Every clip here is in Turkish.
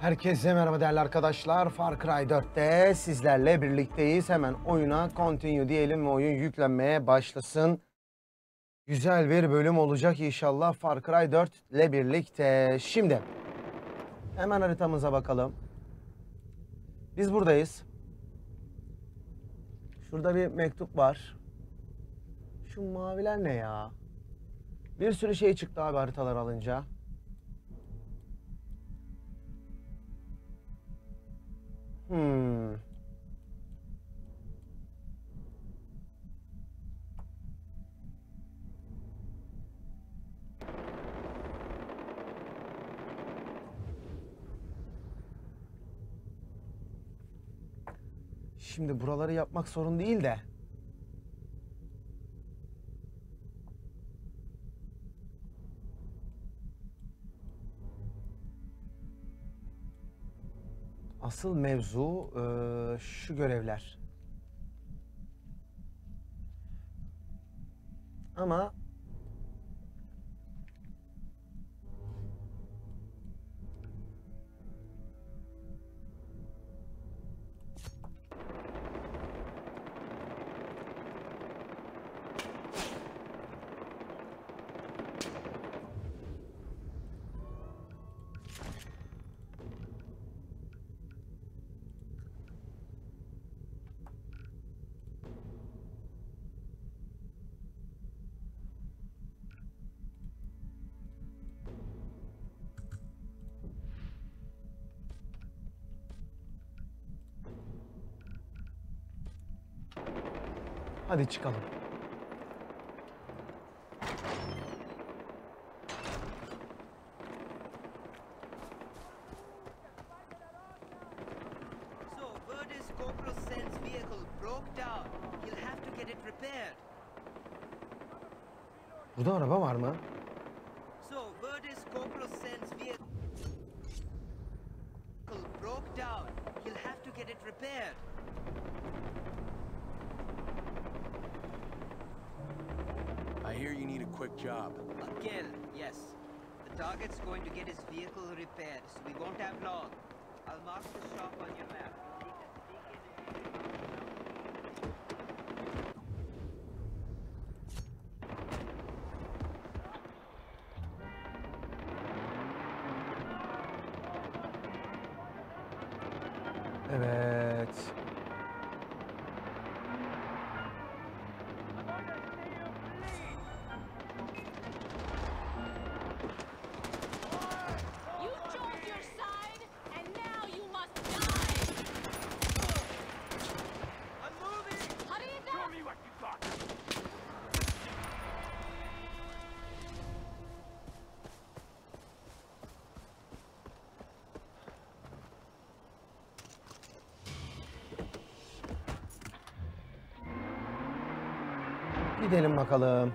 Herkese merhaba değerli arkadaşlar. Far Cry 4'te sizlerle birlikteyiz. Hemen oyuna continue diyelim ve oyun yüklenmeye başlasın. Güzel bir bölüm olacak inşallah Far Cry 4 ile birlikte. Şimdi hemen haritamıza bakalım. Biz buradayız. Şurada bir mektup var. Şu maviler ne ya? Bir sürü şey çıktı abi haritalar alınca. Şimdi buraları yapmak sorun değil de. Asıl mevzu eee, şu görevler. Ama it repaired. Burada araba var mı? Broke down. He'll have to get it repaired. Hear you need a quick job. A kill, yes. The target's going to get his vehicle repaired, so we won't have long. I'll mark the shop on your map. Gidelim bakalım.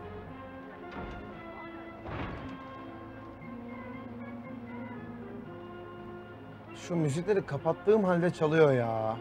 Şu müzikleri kapattığım halde çalıyor ya.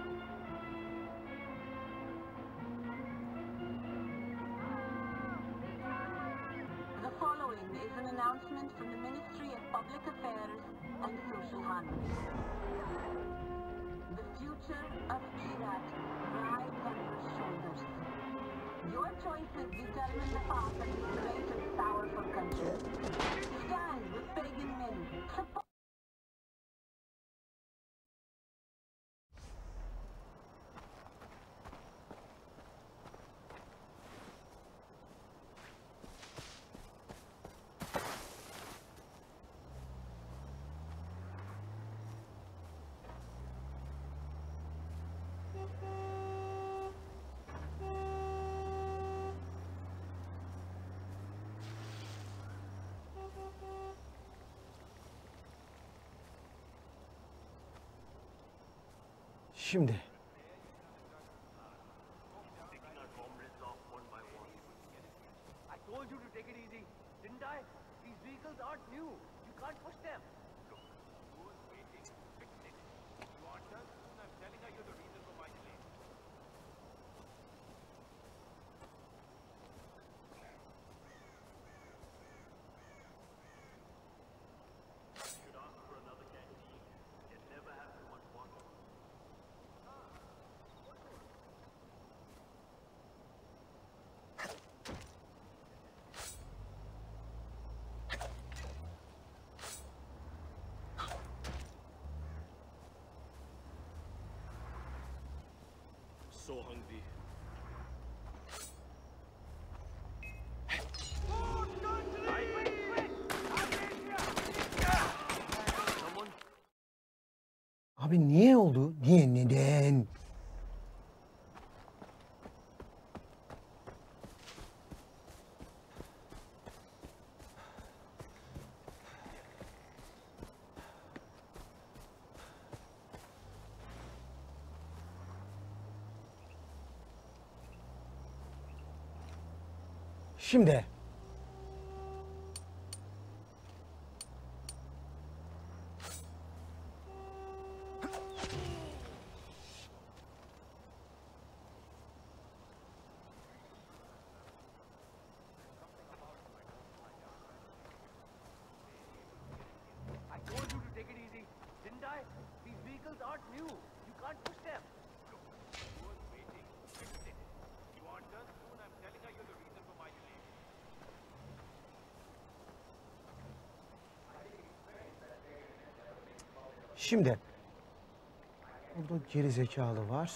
Şimdi. Didn't I? These vehicles aren't new. So hungry. Abi niye oldu? Niye neden? Şimdi I told you to take it easy, didn't I? These vehicles aren't new. Şimdi burada geri zekalı var.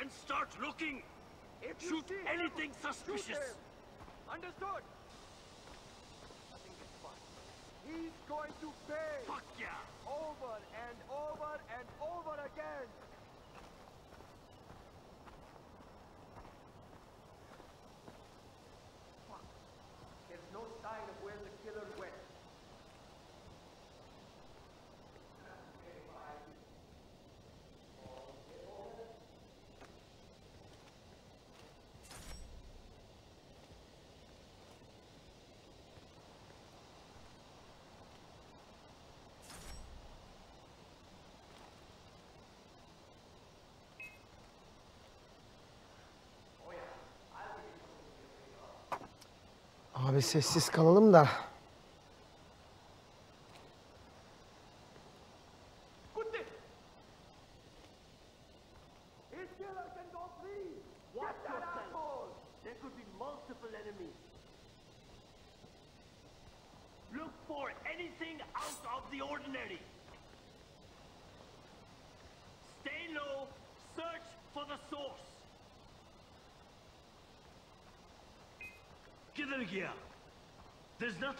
And start looking. If Shoot anything suspicious. Understood. Nothing gets past. He's going to pay. Fuck yeah. Over and over and over again. Fuck. There's no sign of where the killer went. Sessiz kalalım da.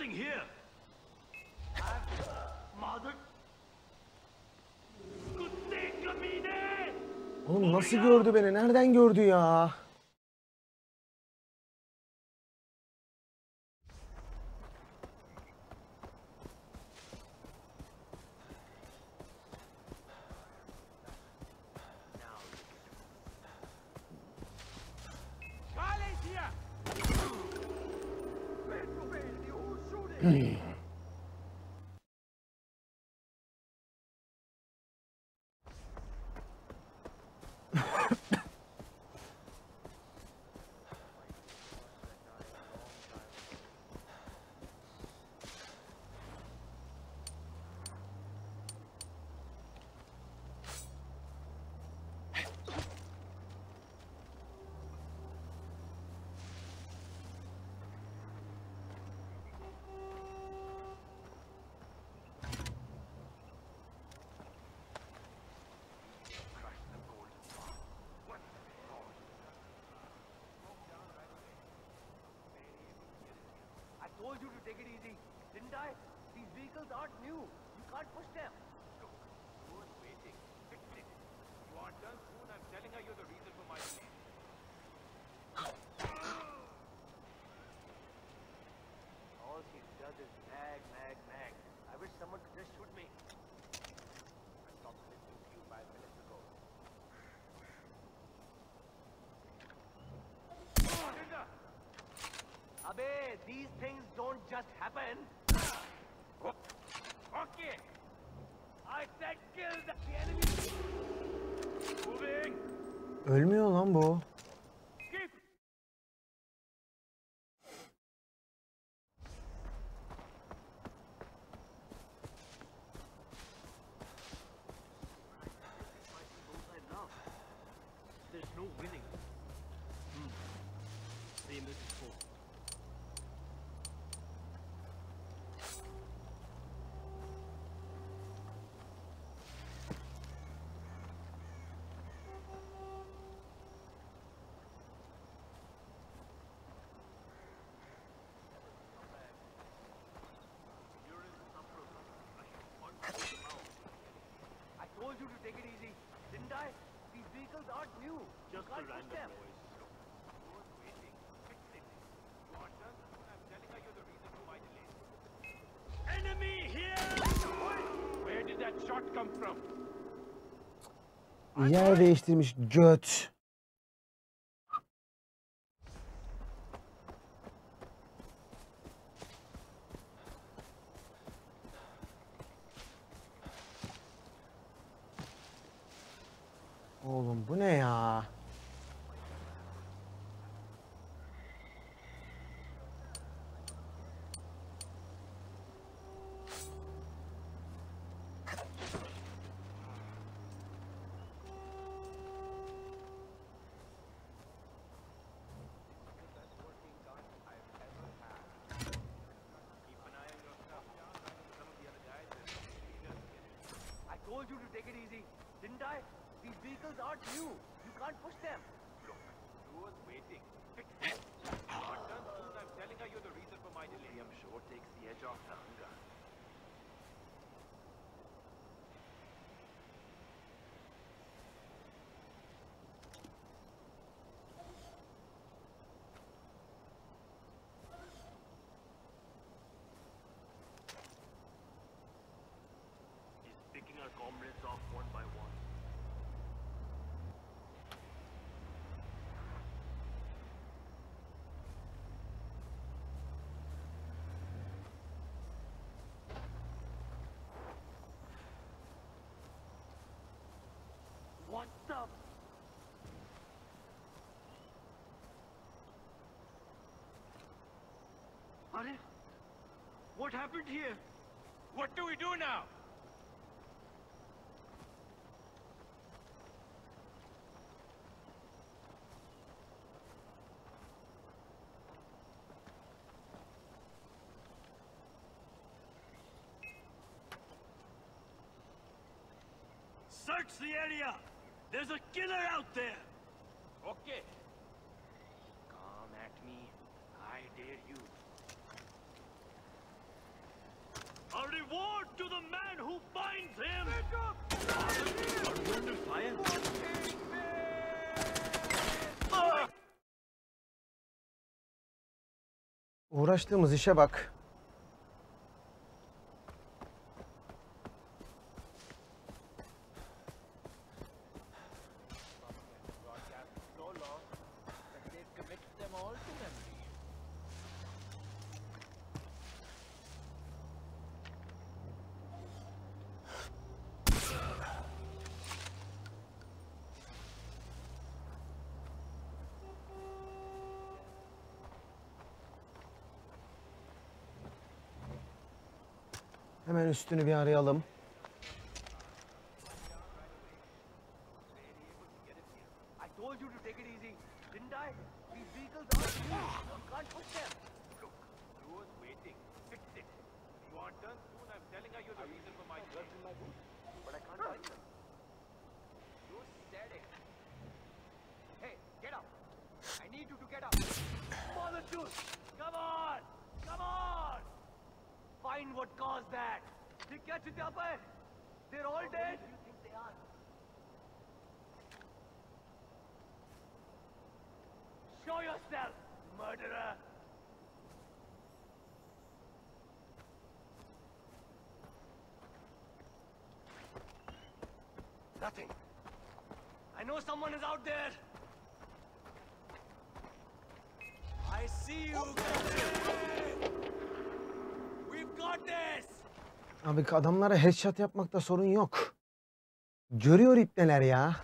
nothing here. Mother... Oğlum nasıl gördü beni? Nereden gördü ya? Told you to take it easy, didn't I? These vehicles aren't new. You can't push them. Look, who was waiting? Fix it. aren't done soon, I'm telling her you're the reason for my delay. All she does is nag, nag, nag. I wish someone could just shoot me. I stopped listening to you five minutes ago. Abe, these things just happen. Okay. I said kill the enemy. Moving. Ölmüyor lan bu. Keep. There's no winning. Hmm. Same as before. I told you to take it easy, didn't I? These vehicles aren't new. Just a random noise. Who's waiting? Fix it. You aren't done soon. I'm telling her you're the reason for my delay. Enemy here! Where did that shot come from? Yer değiştirmiş göt. Oğlum bu ne ya? Told you to take it easy, didn't I? These vehicles aren't new. You can't push them. Look, who's waiting? Fix it. Aren't done soon. I'm telling her you're the reason for my delay. I'm sure takes the edge off the hunger. He's picking our comrades off one by one. What the? Are What happened here? What do we do now? Search the area! There's a killer out there! Okay. Come at me. I dare you. Reward to the man who finds him! Uğraştığımız işe bak. Üstünü bir arayalım. I told you to take it easy, didn't I? These vehicles aren't new. You can't push them. Look, who's waiting? Fix it. You aren't done soon. I'm telling her you're the reason for my delay. in my boot, but I can't find them. You said it. Hey, get up. I need you to get up. Mother juice. Come on. Come on. Find what caused that. They catch it up. eh? They're all dead. you think they are? Show yourself, murderer! Nothing. I know someone is out there. I see you! We've got this! Abi adamlara headshot yapmakta sorun yok. Görüyor ipneler ya.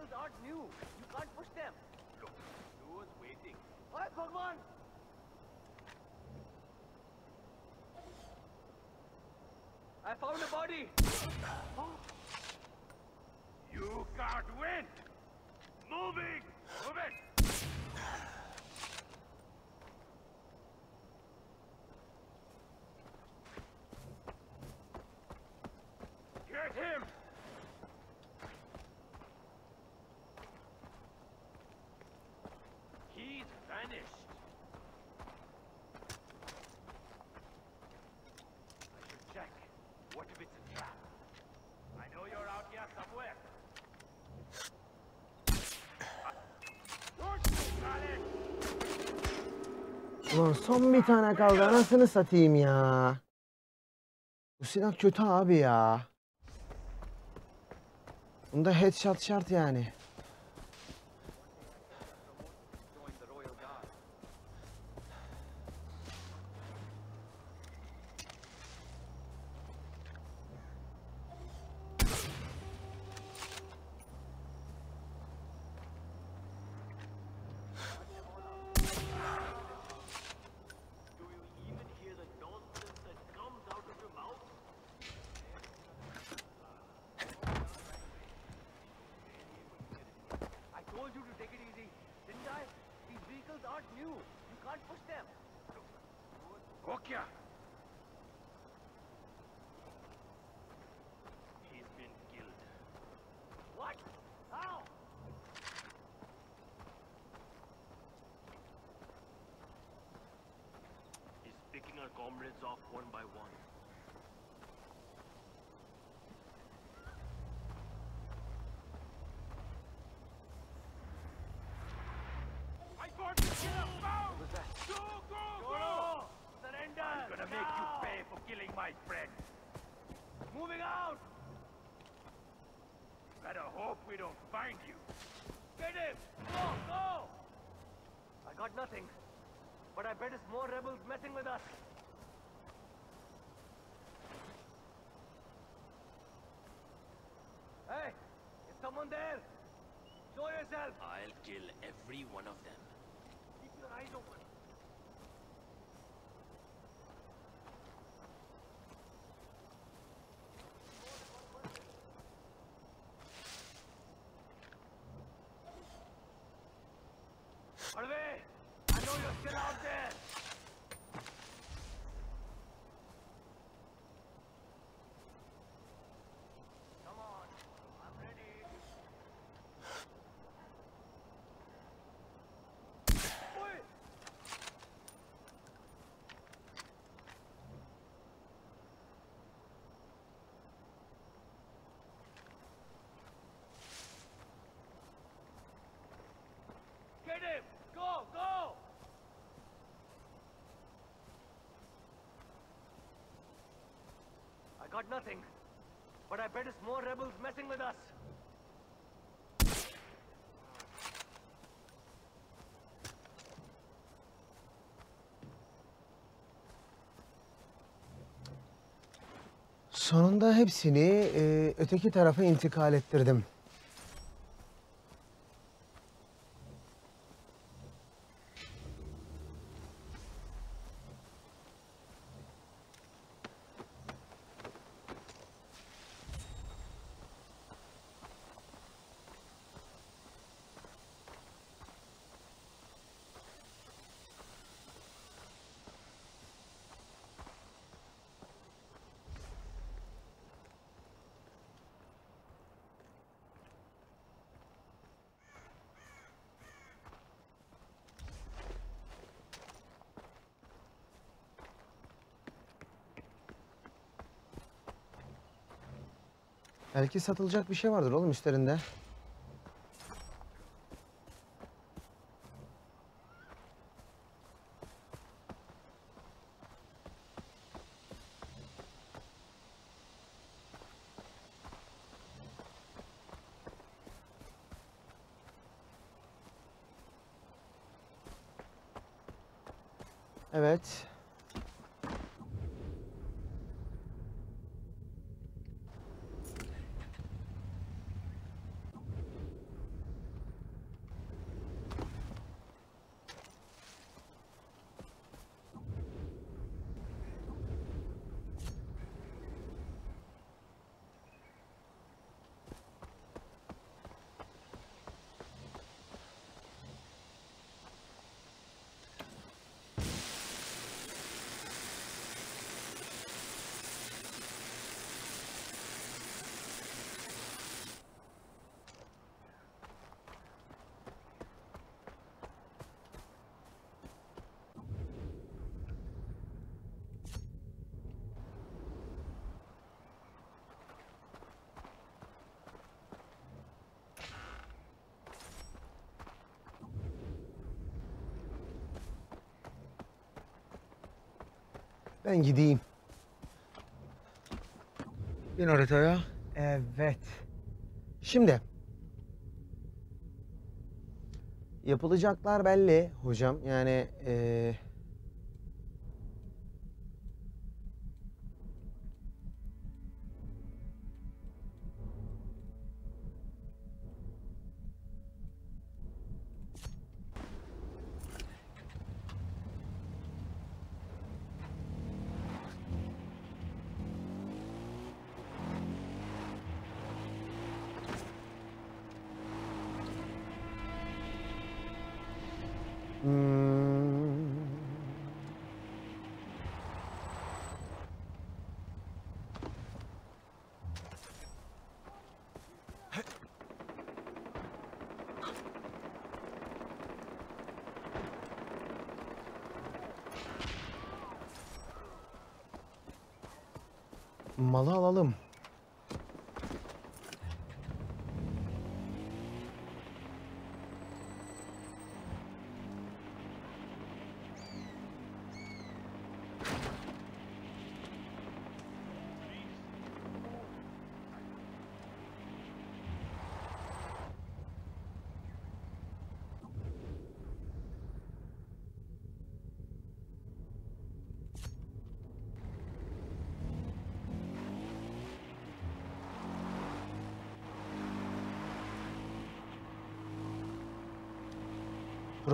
Vehicles aren't new. You can't push them. Look, who's waiting? Hey, Bhagwan! I found a body! You Ulan son bir tane kaldı anasını satayım ya. Bu silah kötü abi ya. Bunda headshot şart yani. Comrades off one by one. I got to kill him! What's that? Go, go, go! Surrender! I'm gonna make you pay for killing my friend. Moving out! Better hope we don't find you. Get him! Go, go! I got nothing. But I bet it's more rebels messing with us. Hey! Is someone there? Show yourself! I'll kill every one of them. Keep your eyes open. Got nothing. But I bet it's more rebels messing with us. Sonunda hepsini e, öteki tarafa intikal ettirdim. Belki satılacak bir şey vardır oğlum üstlerinde. Evet. Ben gideyim. Bin haritaya. Evet. Şimdi. Yapılacaklar belli hocam. Yani eee malı alalım.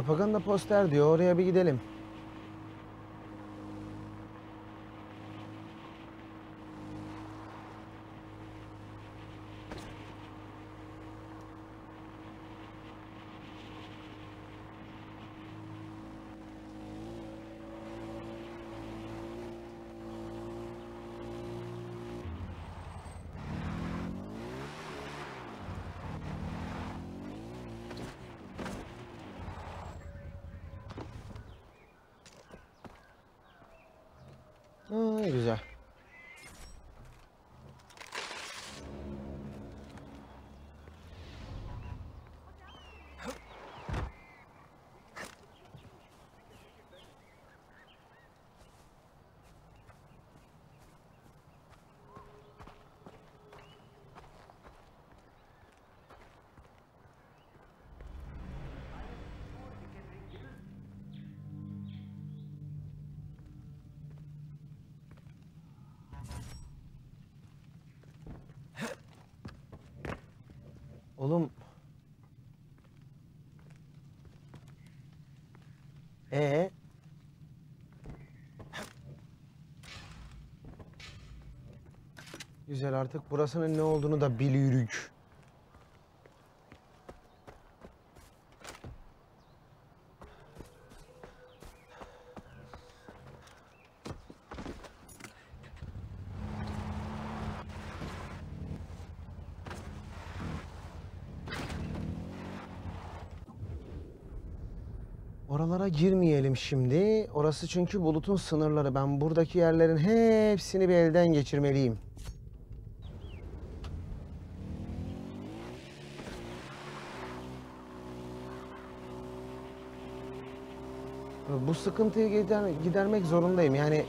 Propaganda poster diyor. Oraya bir gidelim. Güzel. Oğlum. Ee? Güzel artık burasının ne olduğunu da biliyoruz. girmeyelim şimdi. Orası çünkü bulutun sınırları. Ben buradaki yerlerin hepsini bir elden geçirmeliyim. Bu sıkıntıyı gider, gidermek zorundayım. Yani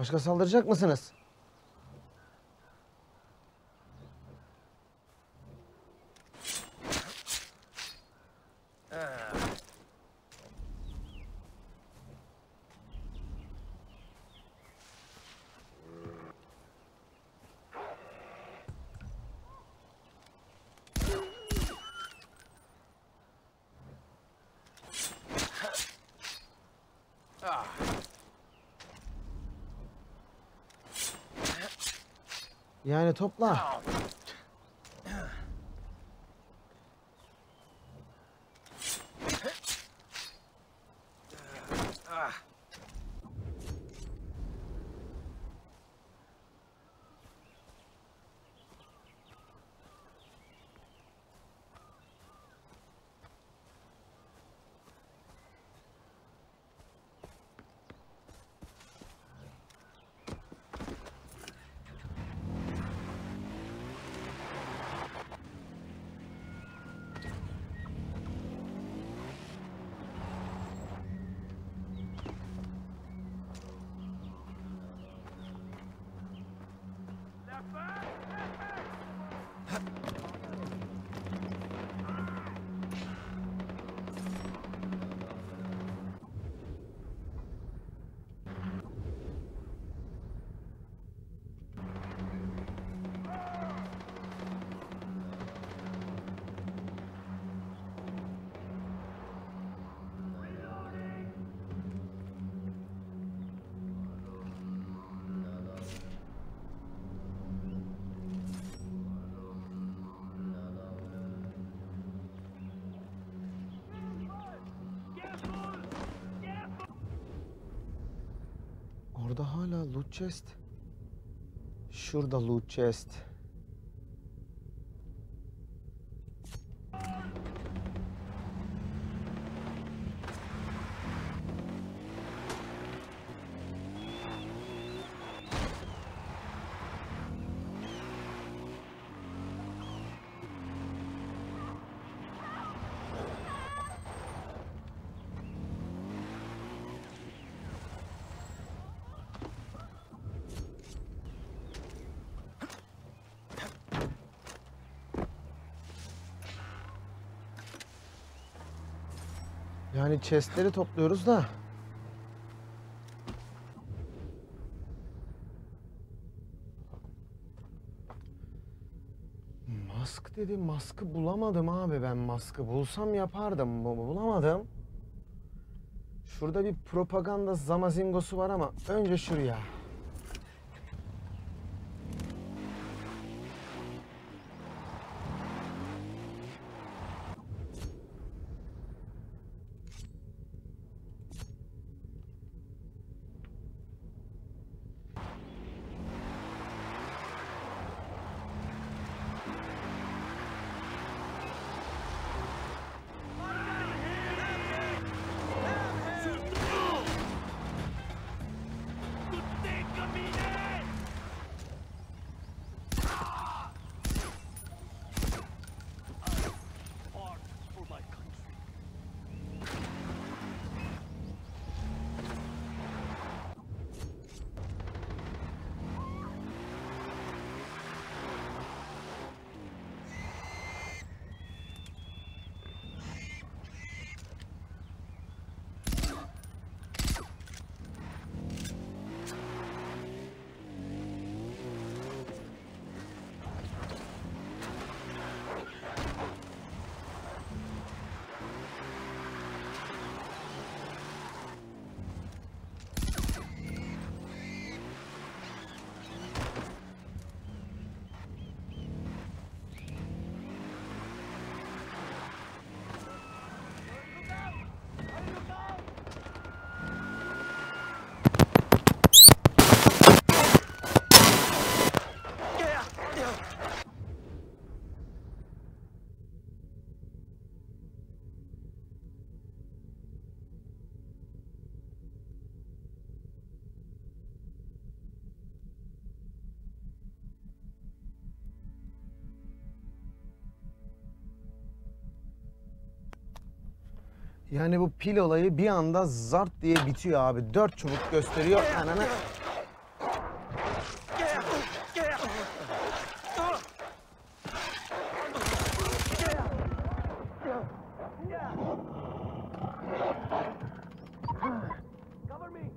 başka saldıracak mısınız? Yani topla. lucest, șur de lucest. Yani chestleri topluyoruz da. Mask dedi. Maskı bulamadım abi ben maskı. Bulsam yapardım. Bu- Bulamadım. Şurada bir propaganda zamazingosu var ama önce şuraya. Yani bu pil olayı bir anda zart diye bitiyor abi. Dört çubuk gösteriyor. Ananı... Cover me!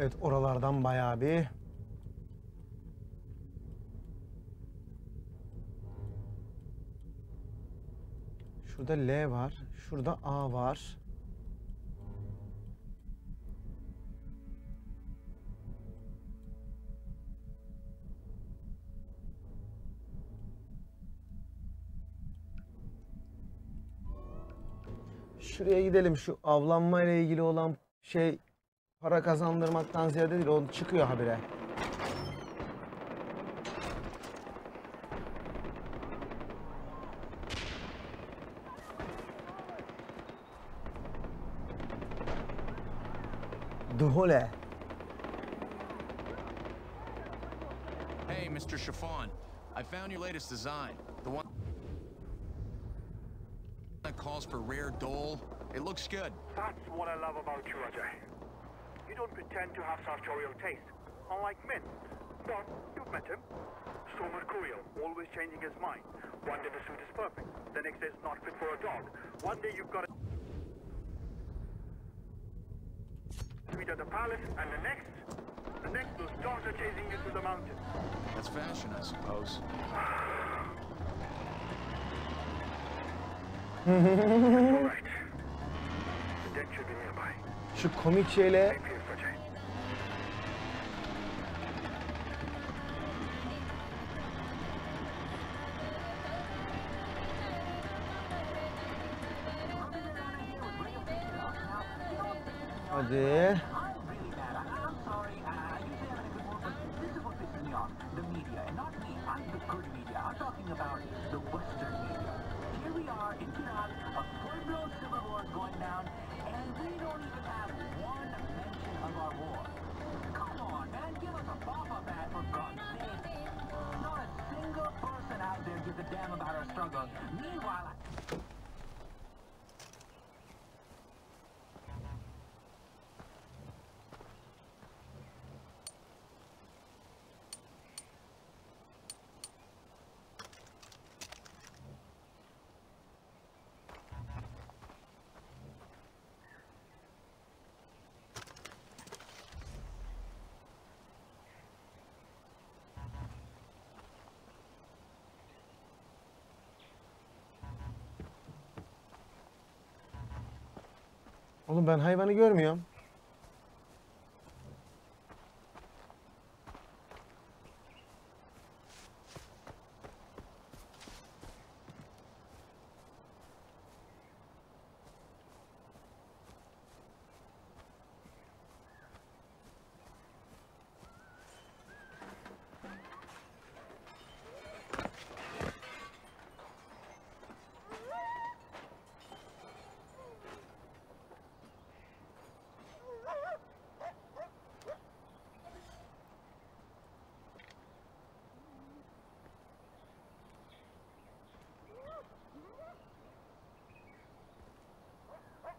Evet oralardan bayağı bir... Şurada L var. Şurada A var. Şuraya gidelim. Şu avlanma ile ilgili olan şey para kazandırmaktan ziyade değil. O çıkıyor habire. Duhole. Hey, Mr. Chiffon. I found your latest design. The one that calls for rare dole. It looks good. That's what I love about you, Ajay. You don't pretend to have sartorial taste, unlike Min. But you've met him. So mercurial, always changing his mind. One day the suit is perfect, the next day it's not fit for a dog. One day you've got a suite at the palace, and the next, the next those dogs are chasing you through the mountains. That's fashion, I suppose. All right. The deck should be nearby. Şu komik şeyle Oğlum ben hayvanı görmüyorum.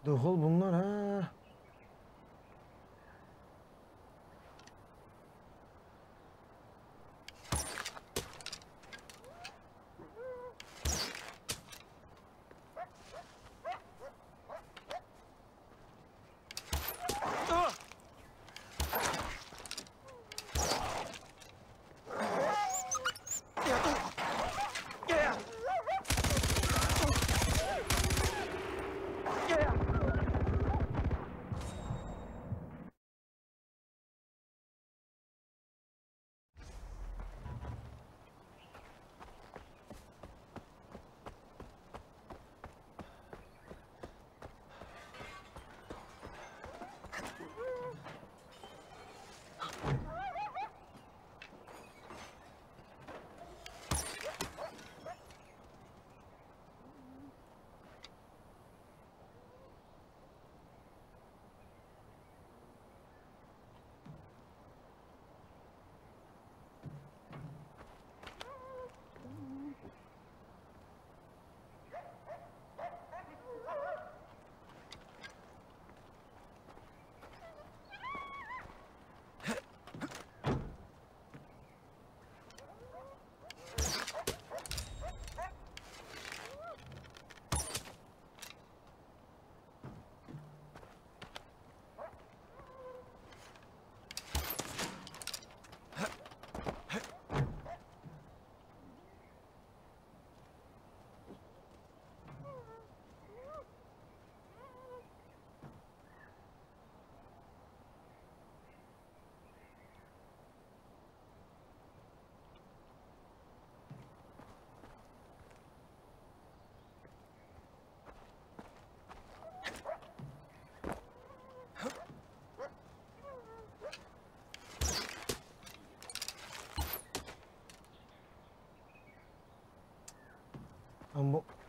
Dıhıl bunlar ha. Ben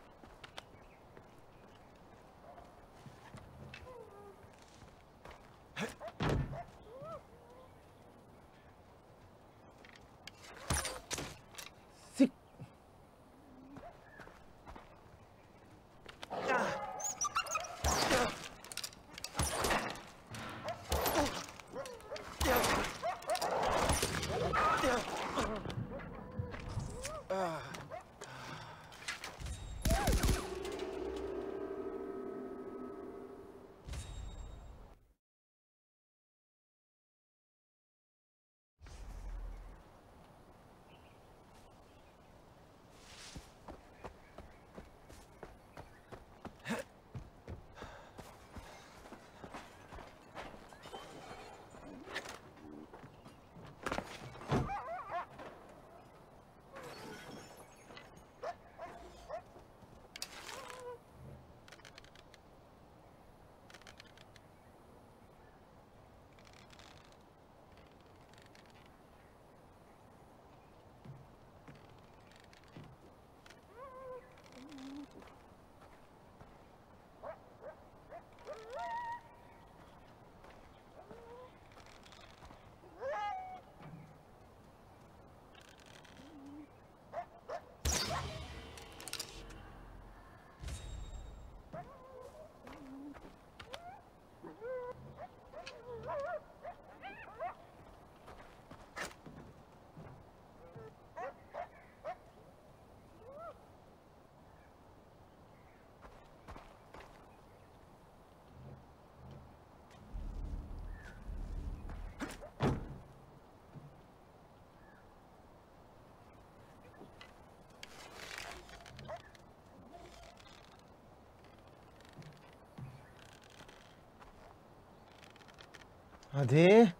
Hadi.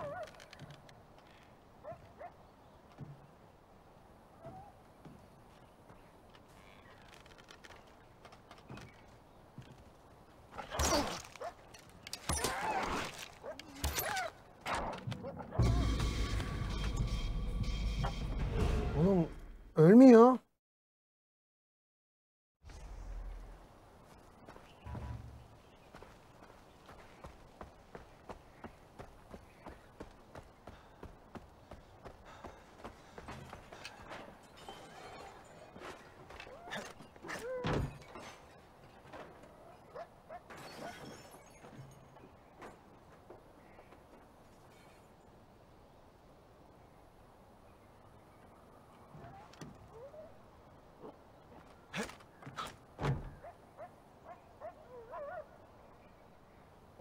Oh,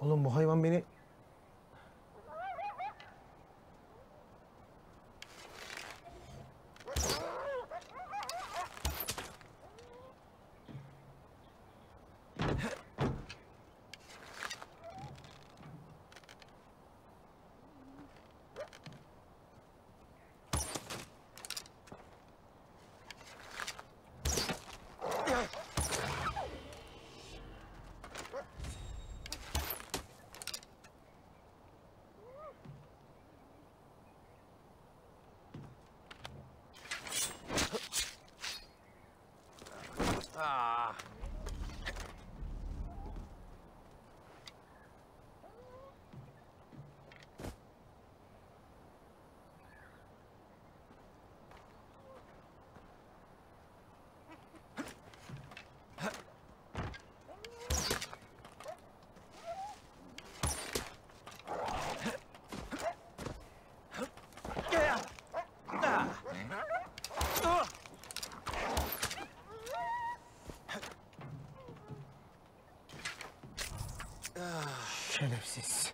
Oğlum bu hayvan beni... Şerefsiz.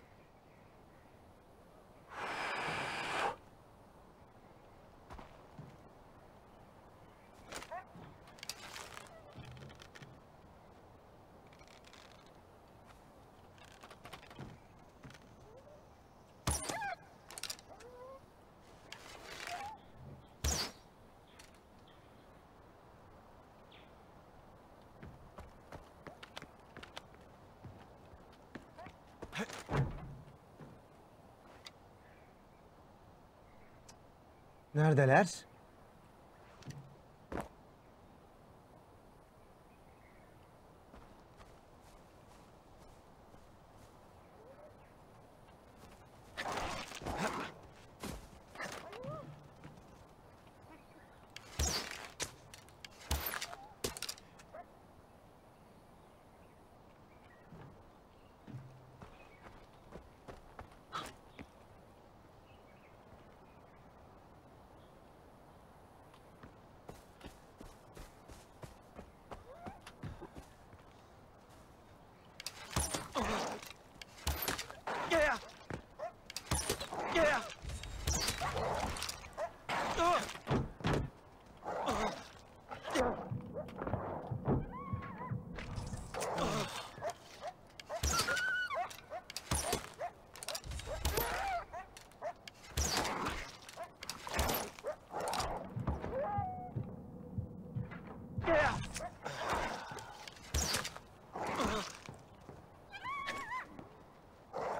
Neredeler?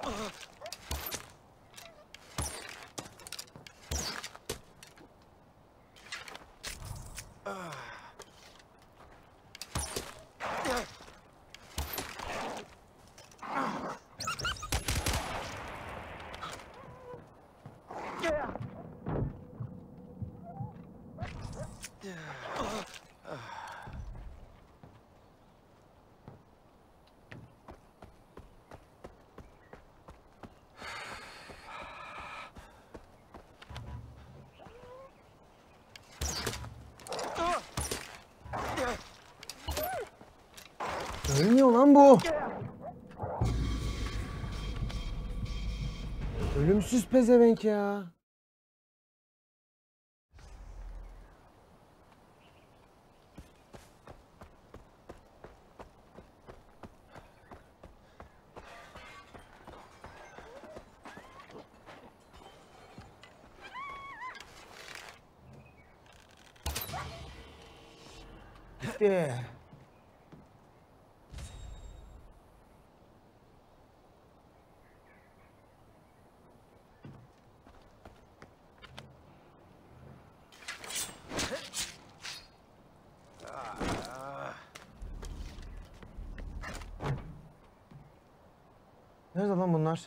Ugh. Yanıyor lan bu. Ölümsüz pezevenk ya. Bitti. Bunlar?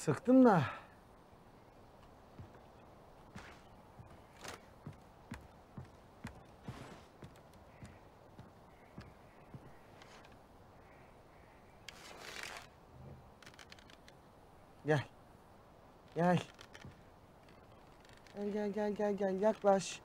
Sıktım da. Gel. Gel. Gel gel gel gel gel yaklaş.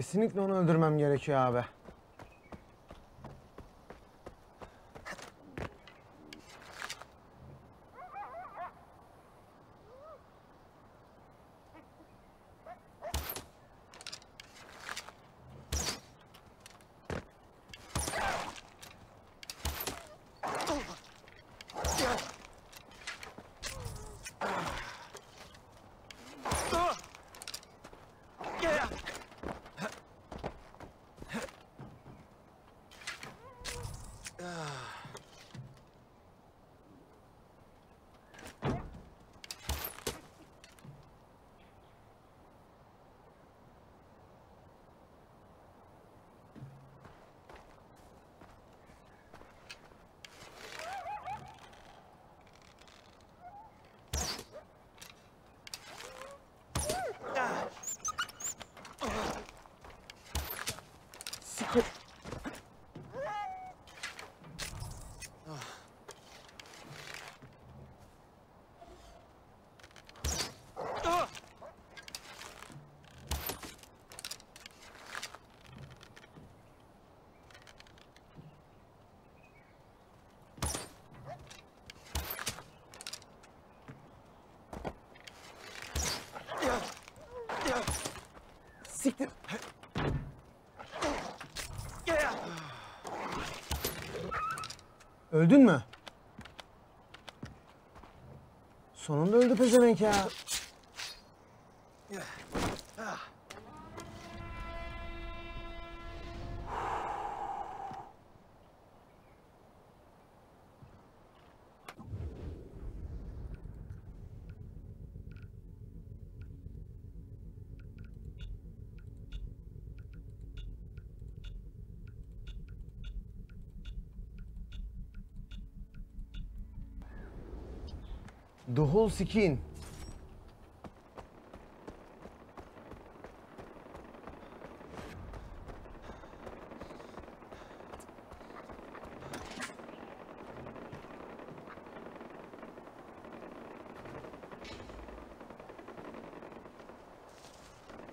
Kesinlikle onu öldürmem gerekiyor abi. Öldün mü? Sonunda öldü pezevenk ya. Whole skin.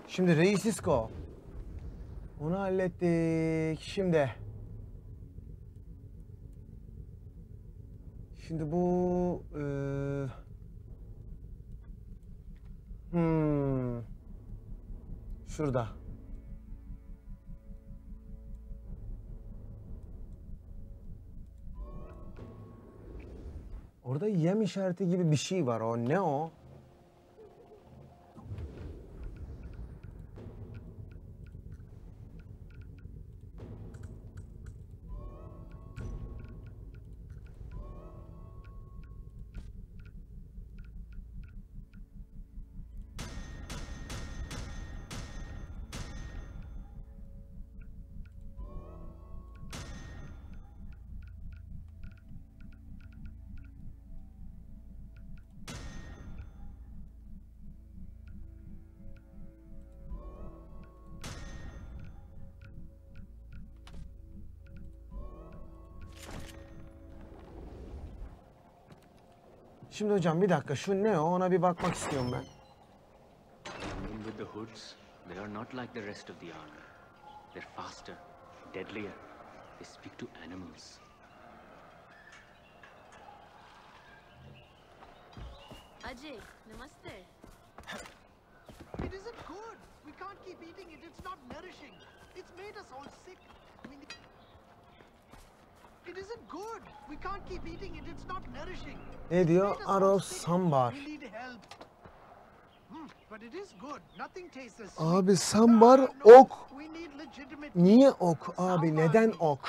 Şimdi Reis Isko. Onu hallettik. Şimdi. Şimdi bu eee, hmm, şurada. Orada yem işareti gibi bir şey var. O ne o? Şimdi hocam bir dakika şu ne o? Ona bir bakmak istiyorum ben. The men with the hoods, they are not like the rest of the army. They're faster, deadlier. They speak to animals. Ajay, namaste. It isn't good. We can't keep eating it. It's not nourishing. It's made us all sick. It isn't good. We can't keep eating it. It's not nourishing. Ne diyor? Arrow sambar. We need help. But it is good. Nothing tastes as Abi sambar ok. We need legitimate Niye ok abi? Neden ok?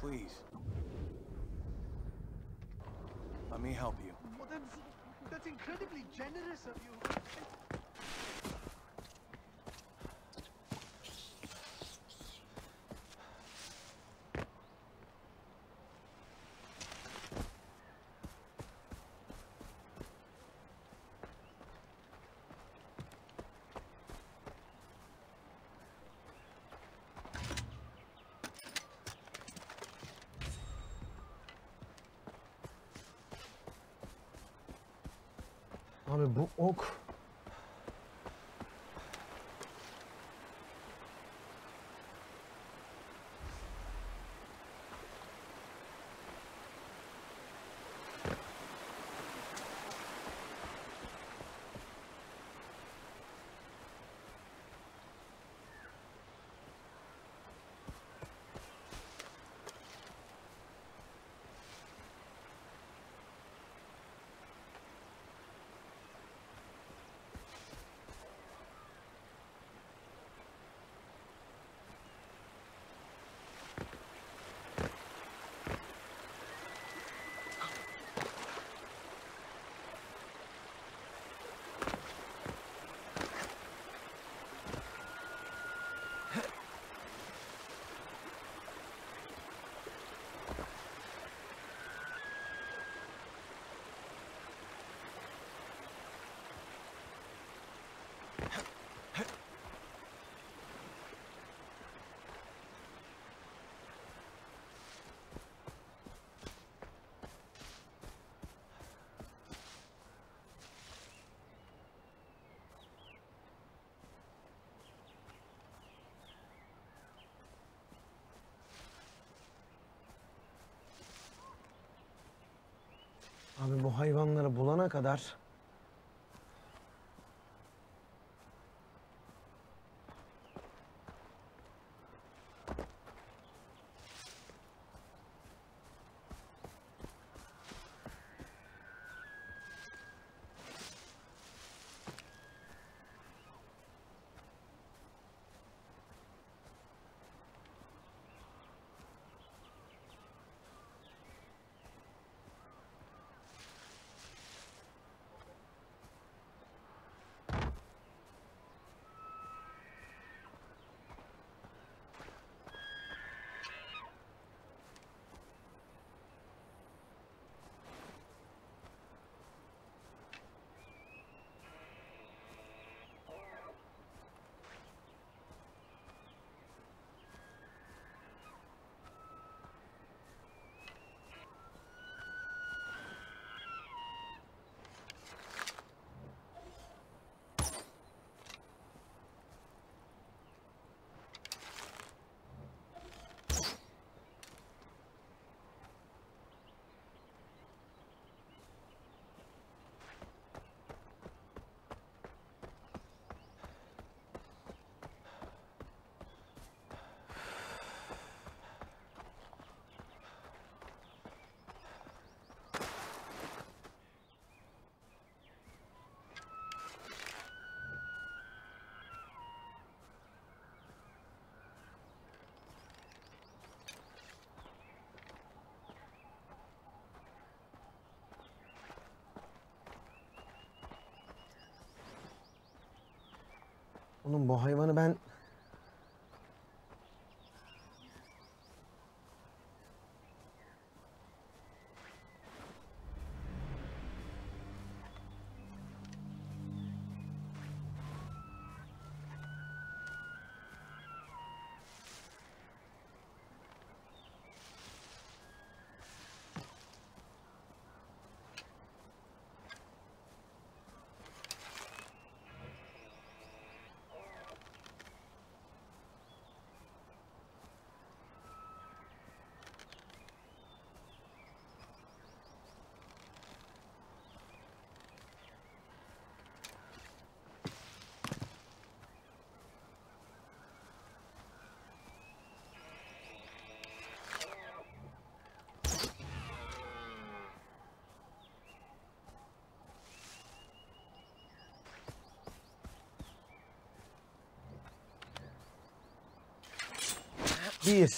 Please. Let me help you. Well, that's, that's incredibly generous of you. Abi bu ok. Abi bu hayvanları bulana kadar Oğlum bu hayvanı ben bir.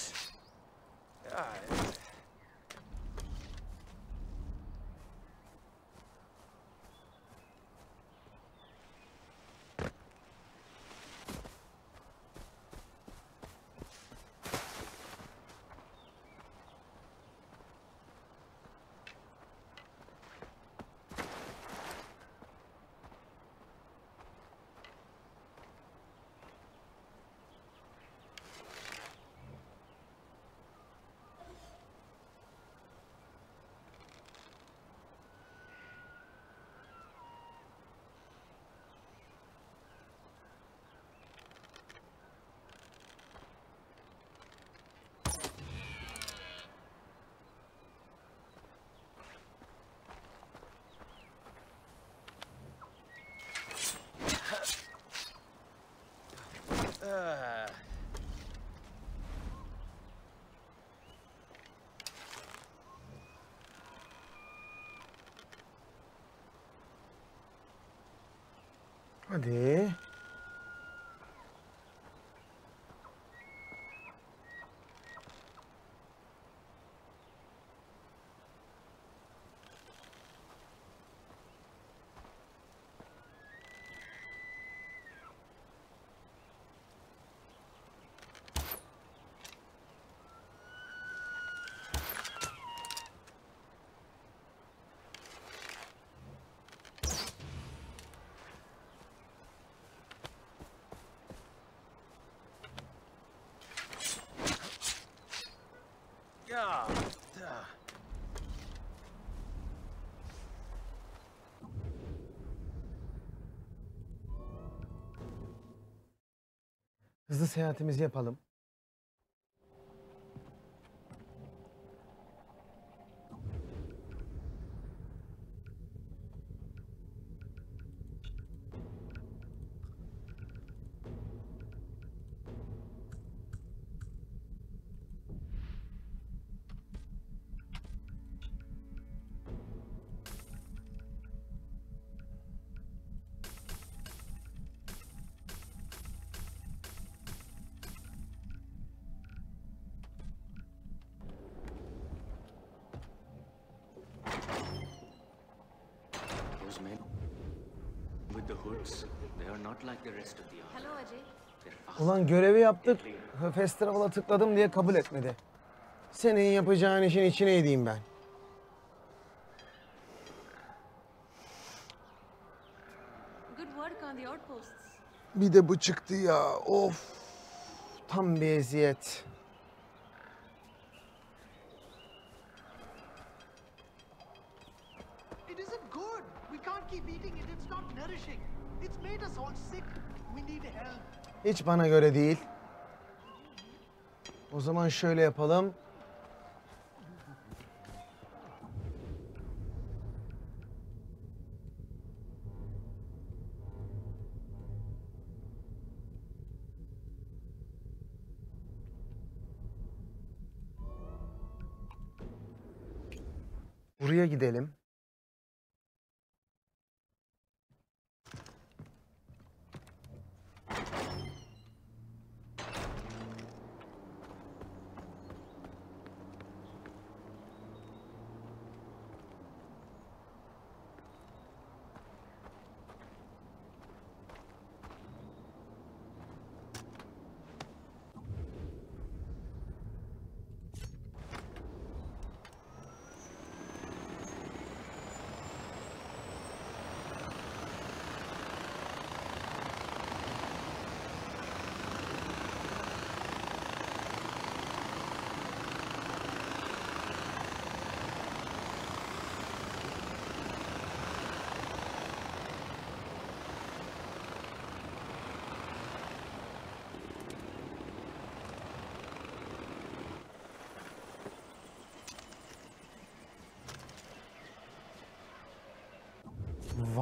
Hadi. Hızlı seyahatimizi yapalım. Ulan görevi yaptık. Fast travel'a tıkladım diye kabul etmedi. Senin yapacağın işin içine edeyim ben. Bir de bu çıktı ya. Of. Tam bir eziyet. It isn't good. We can't keep eating it. It's not nourishing. It's made us all sick. We need help. Hiç bana göre değil. O zaman şöyle yapalım.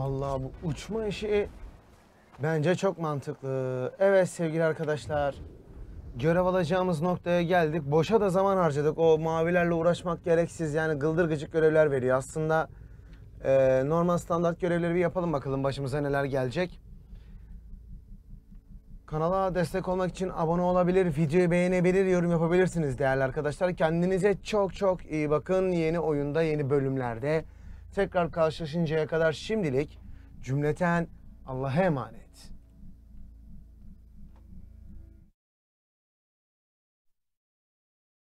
Vallahi bu uçma işi bence çok mantıklı. Evet sevgili arkadaşlar. Görev alacağımız noktaya geldik. Boşa da zaman harcadık. O mavilerle uğraşmak gereksiz. Yani gıldır gıcık görevler veriyor. Aslında e, normal standart görevleri bir yapalım bakalım başımıza neler gelecek. Kanala destek olmak için abone olabilir, videoyu beğenebilir, yorum yapabilirsiniz değerli arkadaşlar. Kendinize çok çok iyi bakın. Yeni oyunda, yeni bölümlerde tekrar karşılaşıncaya kadar şimdilik cümleten Allah'a emanet.